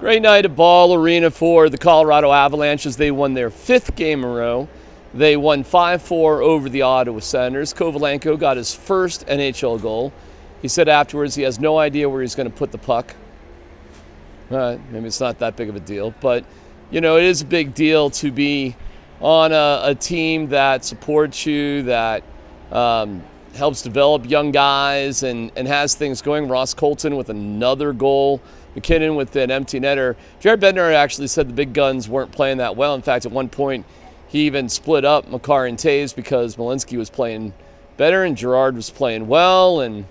Great night at Ball Arena for the Colorado Avalanche as they won their fifth game in a row. They won 5 4 over the Ottawa Senators. Kovalenko got his first NHL goal. He said afterwards he has no idea where he's going to put the puck. Uh, maybe it's not that big of a deal, but you know, it is a big deal to be on a, a team that supports you, that um, helps develop young guys and, and has things going. Ross Colton with another goal. MacKinnon with an empty netter. Jared Bednar actually said the big guns weren't playing that well. In fact, at one point, he even split up Makar and Toews because Malinski was playing better and Girard was playing well. And,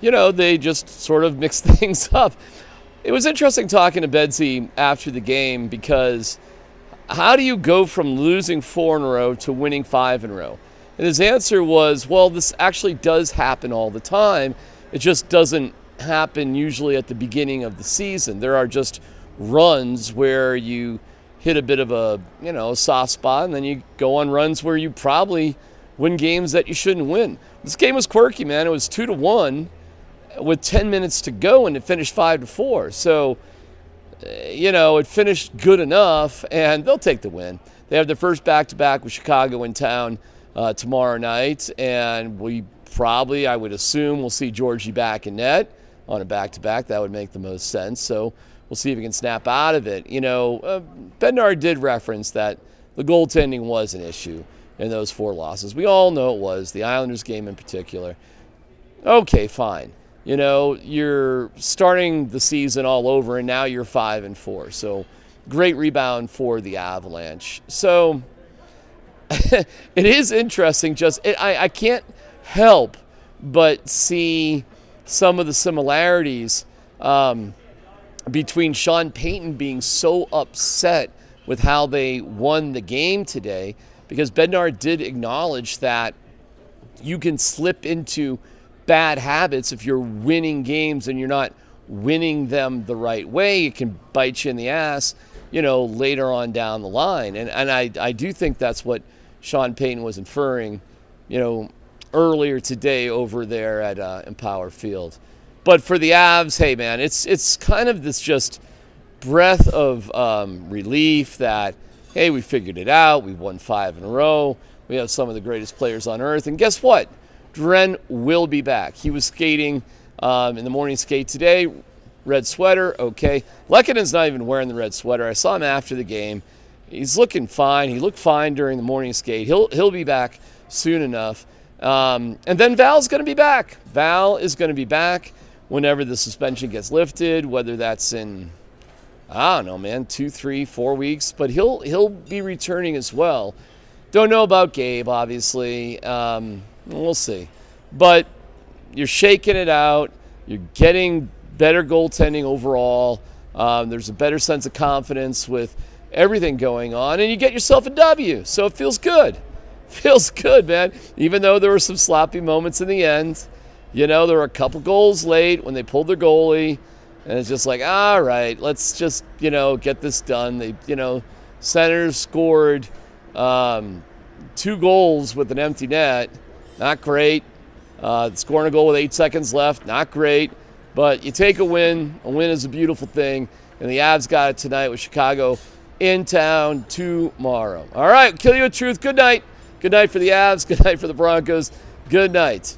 you know, they just sort of mixed things up. It was interesting talking to Bedsy after the game because how do you go from losing four in a row to winning five in a row? And his answer was, well, this actually does happen all the time. It just doesn't happen usually at the beginning of the season. There are just runs where you hit a bit of a you know soft spot, and then you go on runs where you probably win games that you shouldn't win. This game was quirky, man. It was two to one with 10 minutes to go, and it finished five to four. So eh, you know it finished good enough, and they'll take the win. They have their first back-to-back with Chicago in town uh, tomorrow night, and we probably, I would assume, we'll see Georgie back in net on a back to back. That would make the most sense. So we'll see if he can snap out of it. You know, uh, Bednar did reference that the goaltending was an issue in those four losses. We all know it was, the Islanders game in particular. Okay, fine. You know, you're starting the season all over, and now you're five and four. So great rebound for the Avalanche. So it is interesting. Just it, I, I can't help but see some of the similarities um, between Sean Payton being so upset with how they won the game today, because Bednar did acknowledge that you can slip into bad habits if you're winning games and you're not winning them the right way. It can bite you in the ass, you know, later on down the line. And, and I, I do think that's what Sean Payton was inferring, you know, earlier today over there at uh, Empower Field. But for the Avs, hey man, it's it's kind of this just breath of um, relief that hey, we figured it out. We won five in a row. We have some of the greatest players on earth, and guess what? Dren will be back. He was skating um, in the morning skate today. Red sweater, okay. Lehkonen's not even wearing the red sweater. I saw him after the game. He's looking fine. He looked fine during the morning skate. He'll he'll be back soon enough. Um, and then Val's going to be back. Val is going to be back whenever the suspension gets lifted, whether that's in I don't know, man, two, three, four weeks. But he'll he'll be returning as well. Don't know about Gabe, obviously. Um, we'll see. But you're shaking it out. You're getting better goaltending overall. Um, there's a better sense of confidence with everything going on, and you get yourself a W. So it feels good. feels good, man. Even though there were some sloppy moments in the end. You know, there were a couple goals late when they pulled their goalie. And it's just like, all right, let's just, you know, get this done. They, you know, Senators scored um, two goals with an empty net. Not great. Uh, scoring a goal with eight seconds left, not great. But you take a win. A win is a beautiful thing. And the Avs got it tonight with Chicago in town tomorrow. All right, kill you with truth. Good night. Good night for the Avs. Good night for the Broncos. Good night.